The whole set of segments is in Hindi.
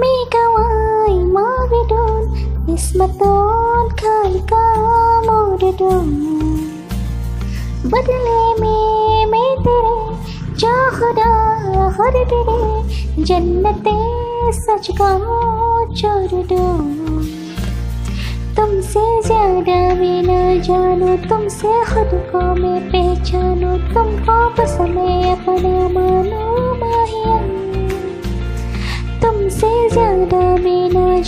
Mikawai mabidun Ismatun kalika modadun बदले में मैं तेरे जा हर तेरे, जन्नते सच का दो। तुमसे ज़्यादा मैं न जानू, तुमसे खुद को मैं पहचानू, तुमको बस मैं अपना मानो।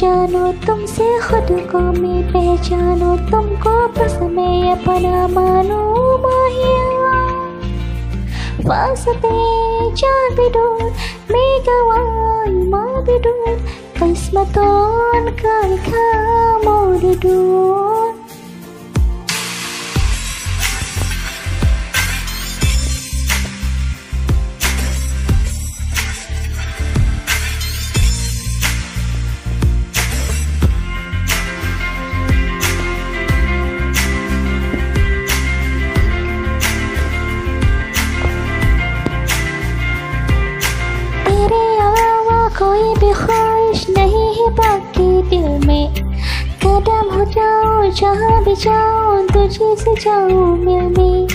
जानू तुमसे खुद को मैं पहचानू। तुमको बस मैं अपना मानो। माहिया वास्ते जाबिदून मेगावाई माबिदून किस्मतोन kalka mau duduk तेरे कोई भी ख्वाहिश नहीं है बाकी दिल में। कदम हो जाओ, जहाँ भी जाओ, तुझे से जाऊँ मिल में।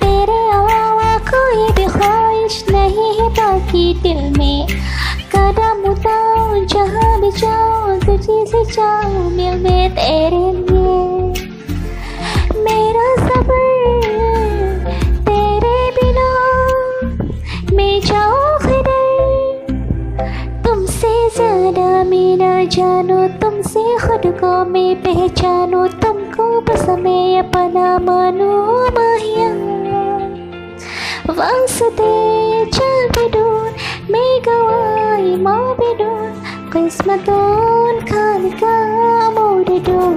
तेरे अलावा कोई भी ख्वाहिश नहीं है बाकी दिल में। कदम उठाओ, जहाँ भी जाओ, तुझे से जाऊँ मिल में तेरे लिए। मेरा सबर तेरे बिना, मैं जाऊँ जानू तुमसे खुद को, मैं पहचानू तुमको, बस मैं अपना मानू माहिया। वास्ते जाबिदून मैं गवाई माबिदून किस्मतून खालिका मोड़दून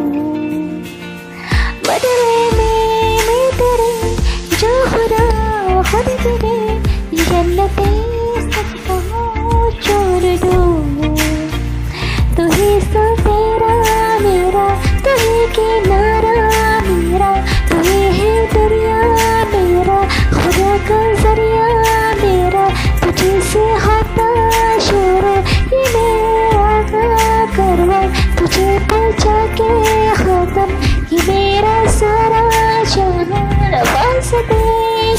बदले में मैं तेरे, जो खुदा खुद तेरे जन्नते तुझे पहुँचा के खत्म ये मेरा सारा जहान वास्ते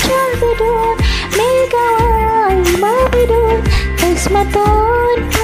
जाबिदून मैं गवाई माबिदून किस्मतों का मोड़ दूँ